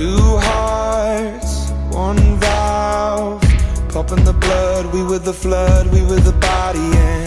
Two hearts, one valve. Pumping the blood, we were the flood, we were the body and